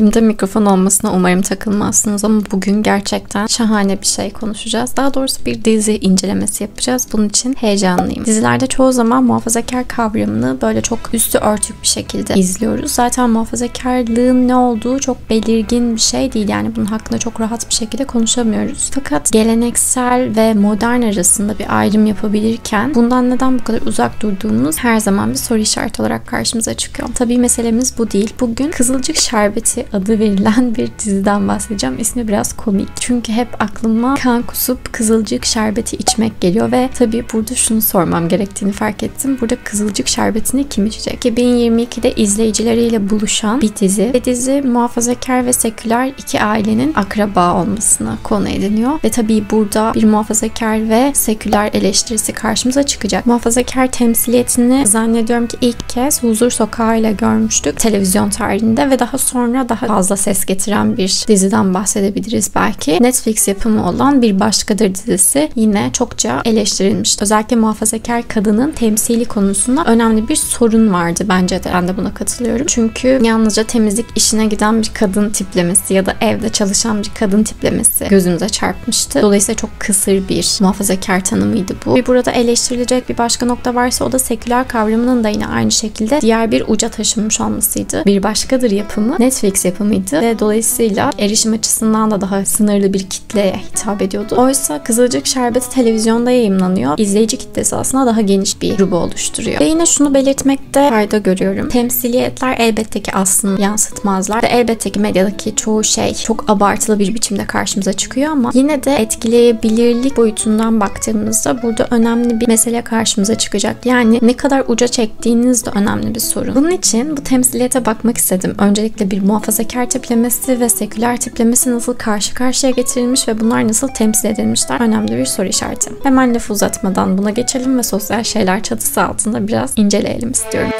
Elimde mikrofon olmasına umarım takılmazsınız ama bugün gerçekten şahane bir şey konuşacağız. Daha doğrusu bir dizi incelemesi yapacağız. Bunun için heyecanlıyım. Dizilerde çoğu zaman muhafazakar kavramını böyle çok üstü örtük bir şekilde izliyoruz. Zaten muhafazakarlığın ne olduğu çok belirgin bir şey değil. Yani bunun hakkında çok rahat bir şekilde konuşamıyoruz. Fakat geleneksel ve modern arasında bir ayrım yapabilirken bundan neden bu kadar uzak durduğumuz her zaman bir soru işareti olarak karşımıza çıkıyor. Tabii meselemiz bu değil. Bugün Kızılcık Şerbeti adı verilen bir diziden bahsedeceğim. İsmi biraz komik. Çünkü hep aklıma kan kusup Kızılcık Şerbeti içmek geliyor ve tabii burada şunu sormam gerektiğini fark ettim. Burada Kızılcık Şerbeti'ni kim içecek? 2022'de izleyicileriyle buluşan bir dizi. Ve dizi muhafazakar ve seküler iki ailenin akraba olmasına konu ediniyor. Ve tabii burada bir muhafazakar ve seküler eleştirisi karşımıza çıkacak. Muhafazakar temsiliyetini zannediyorum ki ilk kez Huzur Sokağı ile görmüştük televizyon tarihinde ve daha sonra daha fazla ses getiren bir diziden bahsedebiliriz belki. Netflix yapımı olan Bir Başkadır dizisi yine çokça eleştirilmişti. Özellikle muhafazakar kadının temsili konusunda önemli bir sorun vardı bence de. Ben de buna katılıyorum. Çünkü yalnızca temizlik işine giden bir kadın tiplemesi ya da evde çalışan bir kadın tiplemesi gözümüze çarpmıştı. Dolayısıyla çok kısır bir muhafazakar tanımıydı bu. Ve burada eleştirilecek bir başka nokta varsa o da seküler kavramının da yine aynı şekilde diğer bir uca taşınmış olmasıydı. Bir başkadır yapımı Netflix yapımıydı ve dolayısıyla erişim açısından da daha sınırlı bir kitleye hitap ediyordu. Oysa Kızılcık Şerbeti televizyonda yayınlanıyor. İzleyici kitlesi aslında daha geniş bir grubu oluşturuyor. Ve yine şunu belirtmekte fayda görüyorum. Temsiliyetler elbette ki aslında yansıtmazlar ve elbette ki medyadaki çoğu şey çok abartılı bir biçimde karşımıza çıkıyor ama yine de etkileyebilirlik boyutundan baktığımızda burada önemli bir mesele karşımıza çıkacak. Yani ne kadar uca çektiğiniz de önemli bir sorun. Bunun için bu temsiliyete bakmak istedim. Öncelikle bir muhafazakar tiplemesi ve seküler tiplemesi nasıl karşı karşıya getirilmiş ve bunlar nasıl temsil edilmişler önemli bir soru işareti. Hemen lafı uzatmadan buna geçelim ve sosyal şeyler çatısı altında biraz inceleyelim istiyorum.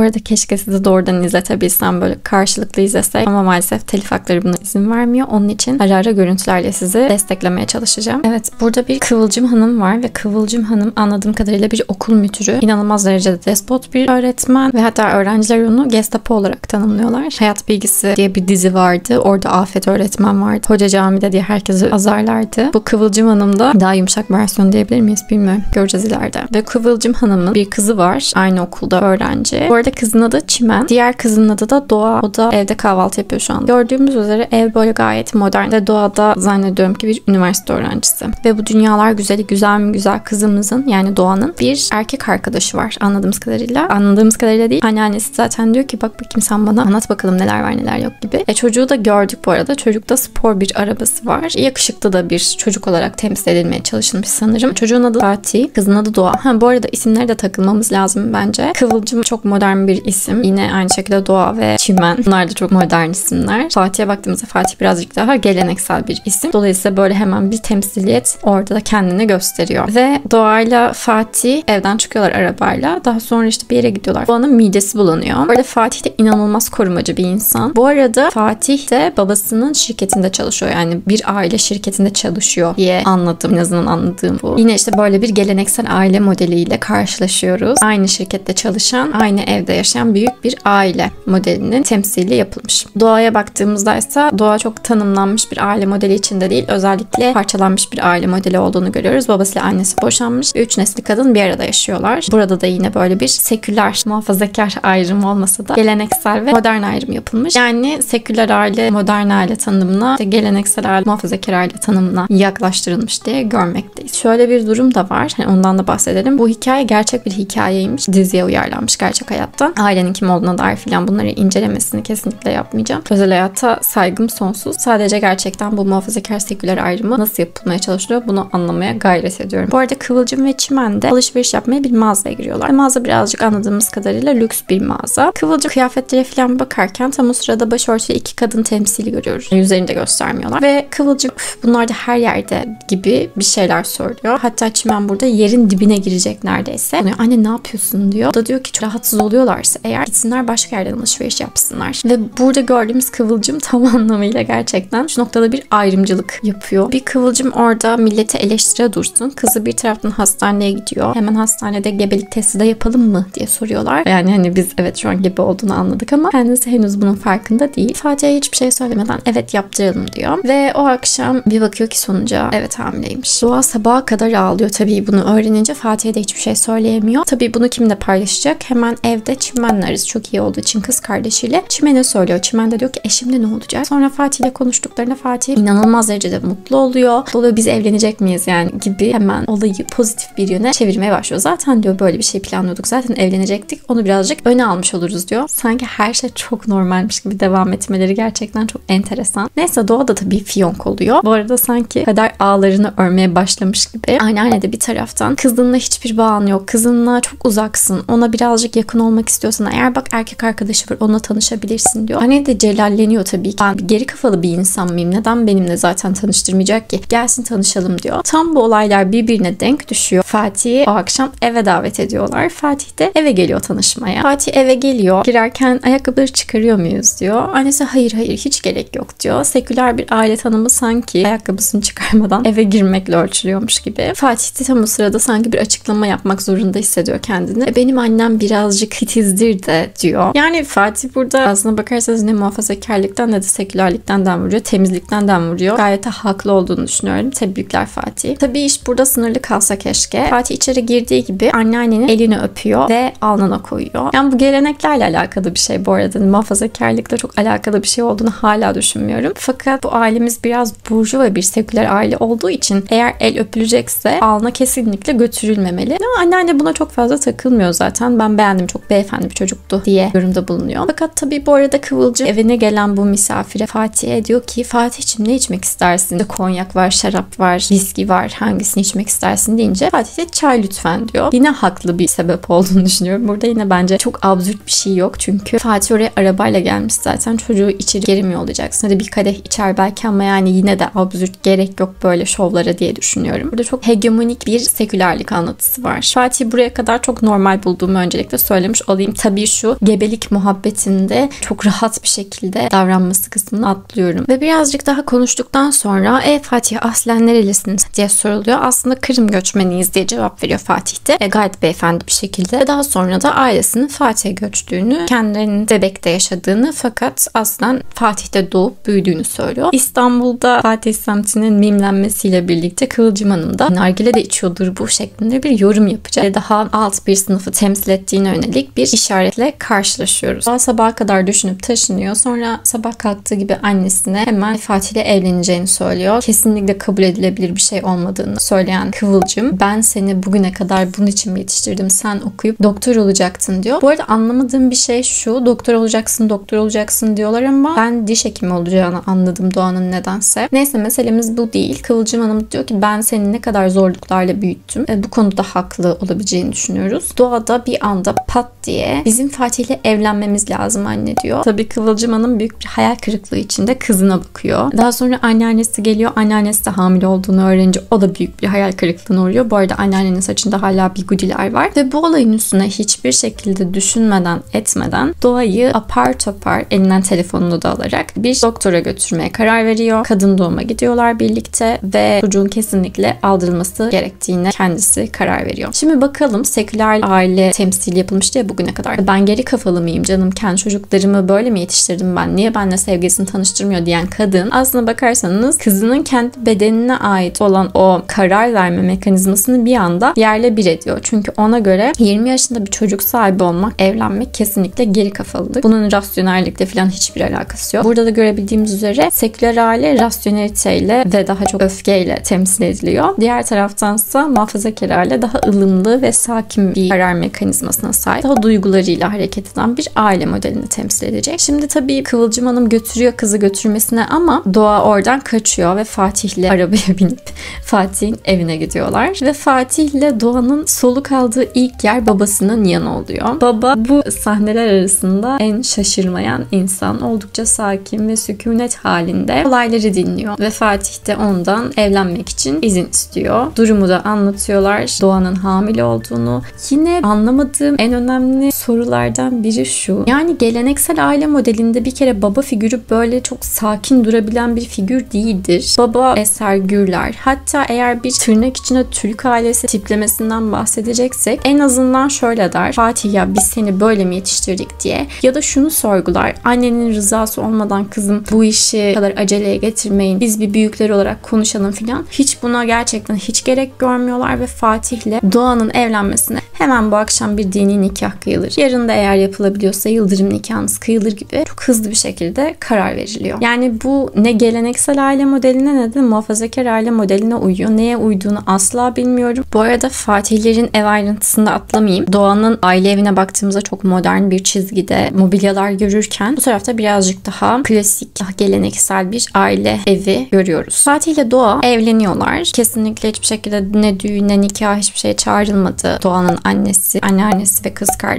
Bu arada keşke sizi doğrudan izletebilsem böyle karşılıklı izlesek ama maalesef telif hakları buna izin vermiyor. Onun için ara ara görüntülerle sizi desteklemeye çalışacağım. Evet burada bir Kıvılcım Hanım var ve Kıvılcım Hanım anladığım kadarıyla bir okul müdürü. İnanılmaz derecede despot bir öğretmen ve hatta öğrenciler onu Gestapo olarak tanımlıyorlar. Hayat Bilgisi diye bir dizi vardı. Orada Afet öğretmen vardı. Hoca camide diye herkesi azarlardı. Bu Kıvılcım Hanım da daha yumuşak versiyon diyebilir miyiz bilmiyorum. Göreceğiz ileride. Ve Kıvılcım Hanım'ın bir kızı var. Aynı okulda öğrenci. Bu arada kızın adı Çimen. Diğer kızın adı da Doğa. O da evde kahvaltı yapıyor şu an. Gördüğümüz üzere ev böyle gayet modern ve Doğa'da zannediyorum ki bir üniversite öğrencisi. Ve bu dünyalar güzeli güzel mi güzel kızımızın yani Doğa'nın bir erkek arkadaşı var anladığımız kadarıyla. Anladığımız kadarıyla değil. Anneannesi zaten diyor ki bak bakayım sen bana anlat bakalım neler var neler yok gibi. E çocuğu da gördük bu arada. Çocukta spor bir arabası var. Yakışıklı da bir çocuk olarak temsil edilmeye çalışılmış sanırım. Çocuğun adı Fatih. Kızın adı Doğa. Ha bu arada isimleri de takılmamız lazım bence. Kıvılcım çok modern bir isim. Yine aynı şekilde Doğa ve Çimen. Bunlar da çok modern isimler. Fatih'e baktığımızda Fatih birazcık daha geleneksel bir isim. Dolayısıyla böyle hemen bir temsiliyet orada da kendini gösteriyor. Ve Doğa'yla Fatih evden çıkıyorlar arabayla. Daha sonra işte bir yere gidiyorlar. Doğa'nın midesi bulanıyor. Burada Fatih de inanılmaz korumacı bir insan. Bu arada Fatih de babasının şirketinde çalışıyor. Yani bir aile şirketinde çalışıyor diye anladım. En azından anladığım bu. Yine işte böyle bir geleneksel aile modeliyle karşılaşıyoruz. Aynı şirkette çalışan, aynı evde yaşayan büyük bir aile modelinin temsili yapılmış. Doğaya baktığımızda ise doğa çok tanımlanmış bir aile modeli içinde değil. Özellikle parçalanmış bir aile modeli olduğunu görüyoruz. Babasıyla annesi boşanmış. Üç nesli kadın bir arada yaşıyorlar. Burada da yine böyle bir seküler, muhafazakar ayrım olmasa da geleneksel ve modern ayrım yapılmış. Yani seküler aile, modern aile tanımına, işte geleneksel aile, muhafazakar aile tanımına yaklaştırılmış diye görmekteyiz. Şöyle bir durum da var. Hani ondan da bahsedelim. Bu hikaye gerçek bir hikayeymiş. Diziye uyarlanmış gerçek hayatta. Ailenin kim olduğuna dair filan bunları incelemesini kesinlikle yapmayacağım. Özel hayata saygım sonsuz. Sadece gerçekten bu muhafazakar seküler ayrımı nasıl yapılmaya çalışılıyor bunu anlamaya gayret ediyorum. Bu arada Kıvılcım ve Çimen de alışveriş yapmaya bir mağazaya giriyorlar. Ve mağaza birazcık anladığımız kadarıyla lüks bir mağaza. Kıvılcım kıyafetlere falan bakarken tam o sırada başörtülü iki kadın temsili görüyoruz. Yüzlerini de göstermiyorlar. Ve Kıvılcım bunlar da her yerde gibi bir şeyler söylüyor. Hatta Çimen burada yerin dibine girecek neredeyse. Yani, Anne ne yapıyorsun diyor. O da diyor ki rahatsız oluyor alıyorlarsa eğer gitsinler başka yerden alışveriş yapsınlar. Ve burada gördüğümüz Kıvılcım tam anlamıyla gerçekten şu noktada bir ayrımcılık yapıyor. Bir Kıvılcım orada milleti eleştire dursun. Kızı bir taraftan hastaneye gidiyor. Hemen hastanede gebelik testi de yapalım mı diye soruyorlar. Yani hani biz evet şu an gebe olduğunu anladık ama kendisi henüz bunun farkında değil. Fatih'e hiçbir şey söylemeden evet yaptıralım diyor. Ve o akşam bir bakıyor ki sonuca evet hamileymiş. Doğa sabaha kadar ağlıyor tabii bunu öğrenince Fatih'e de hiçbir şey söyleyemiyor. Tabii bunu kimle paylaşacak? Hemen evde Çimen'le arası çok iyi olduğu için kız kardeşiyle Çimen'e söylüyor. Çimen de diyor ki eşimde ne olacak? Sonra Fatih ile konuştuklarında Fatih inanılmaz derecede mutlu oluyor. Dolayı biz evlenecek miyiz yani gibi hemen olayı pozitif bir yöne çevirmeye başlıyor. Zaten diyor böyle bir şey planlıyorduk. Zaten evlenecektik. Onu birazcık öne almış oluruz diyor. Sanki her şey çok normalmiş gibi devam etmeleri gerçekten çok enteresan. Neyse Doğa da tabii fiyonk oluyor. Bu arada sanki kader ağlarını örmeye başlamış gibi. Anneanne de bir taraftan kızınla hiçbir bağın yok. Kızınla çok uzaksın. Ona birazcık yakın olmak istiyorsan eğer bak erkek arkadaşı var onunla tanışabilirsin diyor. Anne de celalleniyor tabii ki. Ben geri kafalı bir insan mıyım? Neden benimle zaten tanıştırmayacak ki? Gelsin tanışalım diyor. Tam bu olaylar birbirine denk düşüyor. Fatih'i o akşam eve davet ediyorlar. Fatih de eve geliyor tanışmaya. Fatih eve geliyor. Girerken ayakkabıları çıkarıyor muyuz diyor. Annesi hayır hayır hiç gerek yok diyor. Seküler bir aile tanımı sanki ayakkabısını çıkarmadan eve girmekle ölçülüyormuş gibi. Fatih de tam o sırada sanki bir açıklama yapmak zorunda hissediyor kendini. E, benim annem birazcık titizdir de diyor. Yani Fatih burada aslına bakarsanız ne muhafazakarlıktan ne de sekülerlikten den vuruyor. Temizlikten den vuruyor. Gayet de haklı olduğunu düşünüyorum. Tebrikler Fatih. Tabii iş burada sınırlı kalsa keşke. Fatih içeri girdiği gibi anneannenin elini öpüyor ve alnına koyuyor. Yani bu geleneklerle alakalı bir şey bu arada. Muhafazakarlıkla çok alakalı bir şey olduğunu hala düşünmüyorum. Fakat bu ailemiz biraz burcu ve bir seküler aile olduğu için eğer el öpülecekse alnına kesinlikle götürülmemeli. Ama anneanne buna çok fazla takılmıyor zaten. Ben beğendim çok beyefendi bir çocuktu diye yorumda bulunuyor. Fakat tabii bu arada Kıvılcım evine gelen bu misafire Fatih'e diyor ki Fatih'cim ne içmek istersin? De konyak var, şarap var, viski var. Hangisini içmek istersin deyince Fatih de çay lütfen diyor. Yine haklı bir sebep olduğunu düşünüyorum. Burada yine bence çok absürt bir şey yok. Çünkü Fatih oraya arabayla gelmiş zaten. Çocuğu içeri geri mi yollayacaksın? Hadi bir kadeh içer belki ama yani yine de absürt gerek yok böyle şovlara diye düşünüyorum. Burada çok hegemonik bir sekülerlik anlatısı var. Fatih buraya kadar çok normal bulduğumu öncelikle söylemiş olayım. Tabii şu gebelik muhabbetinde çok rahat bir şekilde davranması kısmını atlıyorum. Ve birazcık daha konuştuktan sonra e Fatih aslen nerelisiniz diye soruluyor. Aslında Kırım göçmeniyiz diye cevap veriyor Fatih de. E, gayet beyefendi bir şekilde. Ve daha sonra da ailesinin Fatih'e göçtüğünü, kendilerinin Bebek'te yaşadığını fakat aslen Fatih'te doğup büyüdüğünü söylüyor. İstanbul'da Fatih semtinin mimlenmesiyle birlikte Kıvılcım Hanım da nargile de içiyordur bu şeklinde bir yorum yapacak. Daha alt bir sınıfı temsil ettiğine yönelik bir işaretle karşılaşıyoruz. Daha sabaha kadar düşünüp taşınıyor. Sonra sabah kalktığı gibi annesine hemen Fatih ile evleneceğini söylüyor. Kesinlikle kabul edilebilir bir şey olmadığını söyleyen Kıvılcım ben seni bugüne kadar bunun için mi yetiştirdim? Sen okuyup doktor olacaktın diyor. Bu arada anlamadığım bir şey şu. Doktor olacaksın, doktor olacaksın diyorlar ama ben diş hekimi olacağını anladım Doğan'ın nedense. Neyse meselemiz bu değil. Kıvılcım Hanım diyor ki ben seni ne kadar zorluklarla büyüttüm. E, bu konuda haklı olabileceğini düşünüyoruz. Doğada bir anda pat diye bizim Fatih ile evlenmemiz lazım anne diyor. Tabii Kıvılcım Hanım büyük bir hayal kırıklığı içinde kızına bakıyor. Daha sonra anneannesi geliyor. Anneannesi de hamile olduğunu öğrenince o da büyük bir hayal kırıklığına uğruyor. Bu arada anneannenin saçında hala bir gudiler var. Ve bu olayın üstüne hiçbir şekilde düşünmeden etmeden doğayı apar topar elinden telefonunu da alarak bir doktora götürmeye karar veriyor. Kadın doğuma gidiyorlar birlikte ve çocuğun kesinlikle aldırılması gerektiğine kendisi karar veriyor. Şimdi bakalım seküler aile temsili yapılmıştı ya bugüne kadar. Ben geri kafalı mıyım canım? Kendi çocuklarımı böyle mi yetiştirdim ben? Niye benimle sevgilisini tanıştırmıyor diyen kadın aslına bakarsanız kızının kendi bedenine ait olan o karar verme mekanizmasını bir anda yerle bir ediyor. Çünkü ona göre 20 yaşında bir çocuk sahibi olmak, evlenmek kesinlikle geri kafalıdır. Bunun rasyonellikle falan hiçbir alakası yok. Burada da görebildiğimiz üzere seküler aile rasyoneliteyle ve daha çok öfkeyle temsil ediliyor. Diğer taraftansa muhafazakar aile daha ılımlı ve sakin bir karar mekanizmasına sahip. Daha duygularıyla hareket eden bir aile modelini temsil edecek. Şimdi tabii Kıvılcım Hanım götürüyor kızı götürmesine ama Doğa oradan kaçıyor ve Fatih'le arabaya binip Fatih'in evine gidiyorlar. Ve Fatih'le Doğan'ın soluk aldığı ilk yer babasının yanı oluyor. Baba bu sahneler arasında en şaşırmayan insan. Oldukça sakin ve sükunet halinde olayları dinliyor. Ve Fatih de ondan evlenmek için izin istiyor. Durumu da anlatıyorlar. Doğan'ın hamile olduğunu. Yine anlamadığım en önemli önemli sorulardan biri şu. Yani geleneksel aile modelinde bir kere baba figürü böyle çok sakin durabilen bir figür değildir. Baba Eser Gürler. Hatta eğer bir tırnak içinde Türk ailesi tiplemesinden bahsedeceksek en azından şöyle der. Fatih ya biz seni böyle mi yetiştirdik diye. Ya da şunu sorgular. Annenin rızası olmadan kızım bu işi kadar aceleye getirmeyin. Biz bir büyükler olarak konuşalım filan. Hiç buna gerçekten hiç gerek görmüyorlar ve Fatih'le Doğan'ın evlenmesine hemen bu akşam bir dini nikah kıyılır. Yarın da eğer yapılabiliyorsa yıldırım nikahınız kıyılır gibi çok hızlı bir şekilde karar veriliyor. Yani bu ne geleneksel aile modeline ne de muhafazakar aile modeline uyuyor. Neye uyduğunu asla bilmiyorum. Bu arada Fatihlerin ev ayrıntısında atlamayayım. Doğan'ın aile evine baktığımızda çok modern bir çizgide mobilyalar görürken bu tarafta birazcık daha klasik, daha geleneksel bir aile evi görüyoruz. Fatih ile Doğa evleniyorlar. Kesinlikle hiçbir şekilde ne düğün ne nikah hiçbir şey çağrılmadı. Doğan'ın annesi, anneannesi ve kız kardeşi.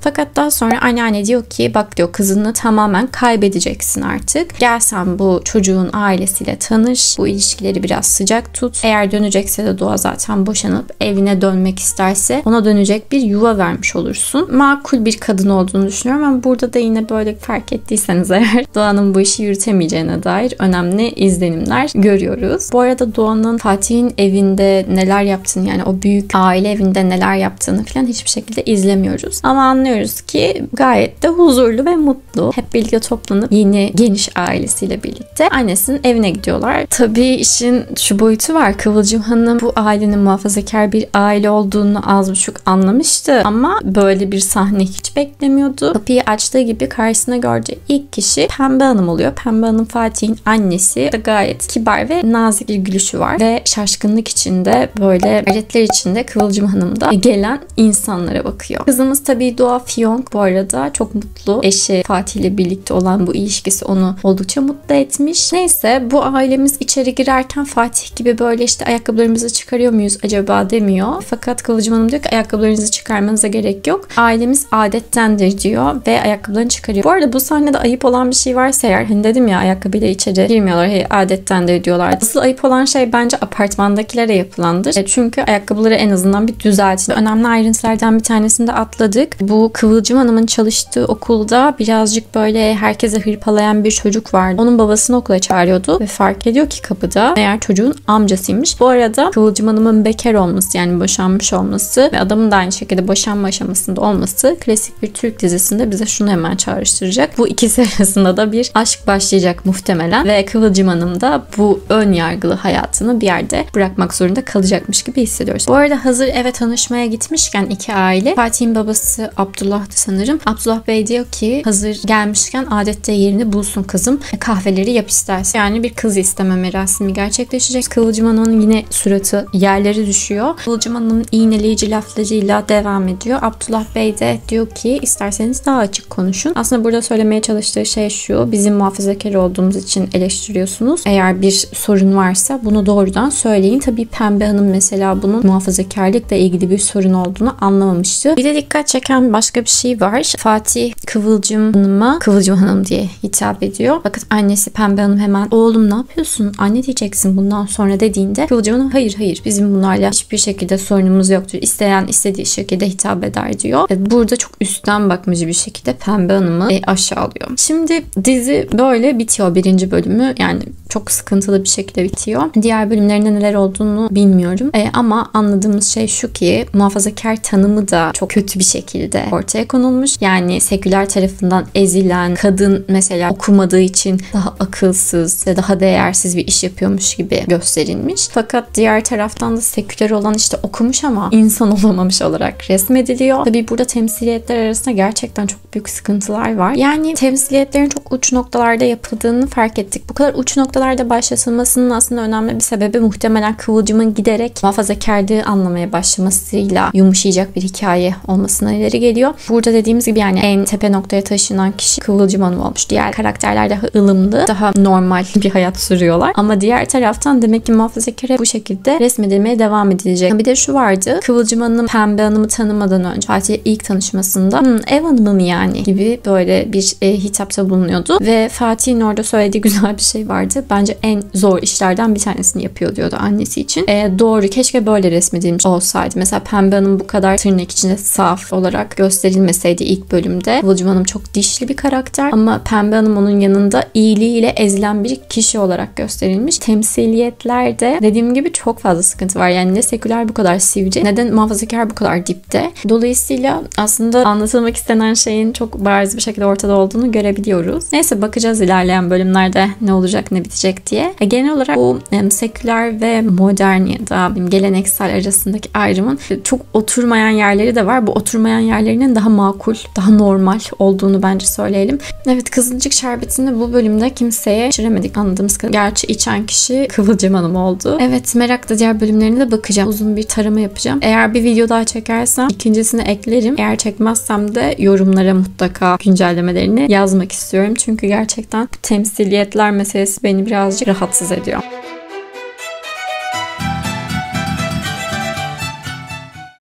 Fakat daha sonra anneanne diyor ki bak diyor kızını tamamen kaybedeceksin artık. Gel sen bu çocuğun ailesiyle tanış. Bu ilişkileri biraz sıcak tut. Eğer dönecekse de Doğa zaten boşanıp evine dönmek isterse ona dönecek bir yuva vermiş olursun. Makul bir kadın olduğunu düşünüyorum ama burada da yine böyle fark ettiyseniz eğer Doğan'ın bu işi yürütemeyeceğine dair önemli izlenimler görüyoruz. Bu arada Doğan'ın Fatih'in evinde neler yaptığını yani o büyük aile evinde neler yaptığını falan hiçbir şekilde izlemiyoruz. Ama anlıyoruz ki gayet de huzurlu ve mutlu. Hep birlikte toplanıp yeni geniş ailesiyle birlikte annesinin evine gidiyorlar. Tabii işin şu boyutu var. Kıvılcım Hanım bu ailenin muhafazakar bir aile olduğunu az buçuk anlamıştı ama böyle bir sahne hiç beklemiyordu. Kapıyı açtığı gibi karşısına gördüğü ilk kişi Pembe Hanım oluyor. Pembe Hanım Fatih'in annesi. Da gayet kibar ve nazik bir gülüşü var ve şaşkınlık içinde böyle hayretler içinde Kıvılcım Hanım da gelen insanlara bakıyor. Kızımız tabii Doğa Fiyonk bu arada çok mutlu. Eşi Fatih ile birlikte olan bu ilişkisi onu oldukça mutlu etmiş. Neyse bu ailemiz içeri girerken Fatih gibi böyle işte ayakkabılarımızı çıkarıyor muyuz acaba demiyor. Fakat Kıvılcım Hanım diyor ki ayakkabılarınızı çıkarmanıza gerek yok. Ailemiz adettendir diyor ve ayakkabılarını çıkarıyor. Bu arada bu sahnede ayıp olan bir şey varsa eğer hani dedim ya ayakkabıyla içeri girmiyorlar. Hey, adettendir diyorlar. Asıl ayıp olan şey bence apartmandakilere yapılandır. E, çünkü ayakkabıları en azından bir düzeltin. Önemli ayrıntılardan bir tanesini de atladık. Bu Kıvılcım Hanım'ın çalıştığı okulda birazcık böyle herkese hırpalayan bir çocuk vardı. Onun babasını okula çağırıyordu ve fark ediyor ki kapıda meğer çocuğun amcasıymış. Bu arada Kıvılcım Hanım'ın bekar olması yani boşanmış olması ve adamın da aynı şekilde boşanma aşamasında olması klasik bir Türk dizisinde bize şunu hemen çağrıştıracak. Bu ikisi arasında da bir aşk başlayacak muhtemelen ve Kıvılcım Hanım da bu ön yargılı hayatını bir yerde bırakmak zorunda kalacakmış gibi hissediyoruz. Bu arada hazır eve tanışmaya gitmişken iki aile Fatih'in babası Abdullah'tı sanırım. Abdullah Bey diyor ki hazır gelmişken adette yerini bulsun kızım. Kahveleri yap istersen. Yani bir kız isteme merasimi gerçekleşecek. Kıvılcım Hanım'ın yine suratı yerlere düşüyor. Kıvılcım Hanım'ın iğneleyici laflarıyla devam ediyor. Abdullah Bey de diyor ki isterseniz daha açık konuşun. Aslında burada söylemeye çalıştığı şey şu. Bizim muhafazakar olduğumuz için eleştiriyorsunuz. Eğer bir sorun varsa bunu doğrudan söyleyin. Tabii Pembe Hanım mesela bunun muhafazakarlıkla ilgili bir sorun olduğunu anlamamıştı. Bir de dikkat çeken başka bir şey var. Fatih Kıvılcım Hanım'a Kıvılcım Hanım diye hitap ediyor. Fakat annesi Pembe Hanım hemen oğlum ne yapıyorsun? Anne diyeceksin bundan sonra dediğinde Kıvılcım Hanım hayır hayır bizim bunlarla hiçbir şekilde sorunumuz yoktur. İsteyen istediği şekilde hitap eder diyor. Burada çok üstten bakmış bir şekilde Pembe Hanım'ı e, aşağılıyor. Şimdi dizi böyle bitiyor birinci bölümü. Yani çok sıkıntılı bir şekilde bitiyor. Diğer bölümlerinde neler olduğunu bilmiyorum. E, ama anladığımız şey şu ki muhafazakar tanımı da çok kötü bir şekilde ortaya konulmuş. Yani seküler tarafından ezilen kadın mesela okumadığı için daha akılsız ve daha değersiz bir iş yapıyormuş gibi gösterilmiş. Fakat diğer taraftan da seküler olan işte okumuş ama insan olamamış olarak resmediliyor. Tabii burada temsiliyetler arasında gerçekten çok büyük sıkıntılar var. Yani temsiliyetlerin çok uç noktalarda yapıldığını fark ettik. Bu kadar uç noktalarda başlatılmasının aslında önemli bir sebebi muhtemelen Kıvılcım'ın giderek muhafazakarlığı anlamaya başlamasıyla yumuşayacak bir hikaye olmasına ileri geliyor. Burada dediğimiz gibi yani en tepe noktaya taşınan kişi Kıvılcım Hanım olmuş. Diğer karakterler daha ılımlı, daha normal bir hayat sürüyorlar. Ama diğer taraftan demek ki muhafazakar bu şekilde resmedilmeye devam edilecek. Bir de şu vardı. Kıvılcım Hanım Pembe Hanım'ı tanımadan önce Fatih'e ilk tanışmasında hmm, ev hanımı mı yani gibi böyle bir e, hitapta bulunuyordu. Ve Fatih'in orada söylediği güzel bir şey vardı. Bence en zor işlerden bir tanesini yapıyor diyordu annesi için. E, doğru keşke böyle resmedilmiş olsaydı. Mesela Pembe Hanım bu kadar tırnak içinde saf olarak gösterilmeseydi ilk bölümde. Kıvılcım Hanım çok dişli bir karakter ama Pembe Hanım onun yanında iyiliğiyle ezilen bir kişi olarak gösterilmiş. Temsiliyetlerde dediğim gibi çok fazla sıkıntı var. Yani ne seküler bu kadar sivri, neden muhafazakar bu kadar dipte. Dolayısıyla aslında anlatılmak istenen şeyin çok bariz bir şekilde ortada olduğunu görebiliyoruz. Neyse bakacağız ilerleyen bölümlerde ne olacak ne bitecek diye. E, genel olarak bu seküler ve modern ya da geleneksel arasındaki ayrımın çok oturmayan yerleri de var. Bu oturmayan yerlerinin daha makul, daha normal olduğunu bence söyleyelim. Evet Kızılcık Şerbeti'ni bu bölümde kimseye içiremedik anladığımız kadarıyla. Gerçi içen kişi Kıvılcım Hanım oldu. Evet merakla diğer bölümlerine de bakacağım. Uzun bir tarama yapacağım. Eğer bir video daha çekersem ikincisini eklerim. Eğer çekmezsem de yorumlara mutlaka güncellemelerini yazmak istiyorum. Çünkü gerçekten temsiliyetler meselesi beni birazcık rahatsız ediyor.